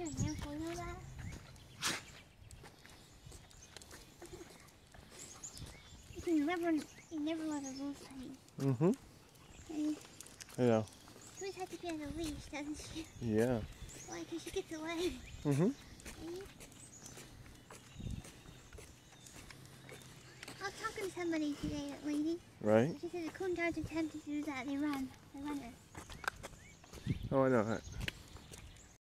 you know never, you never let her lose honey. Mm-hmm. And Yeah. she always has to be on a leash, doesn't she? Yeah. Why? Because she gets away. Mm-hmm. I was talking to somebody today, that lady. Right? She said the coon guards attempt to do that. They run. They run her. Oh, I know. that.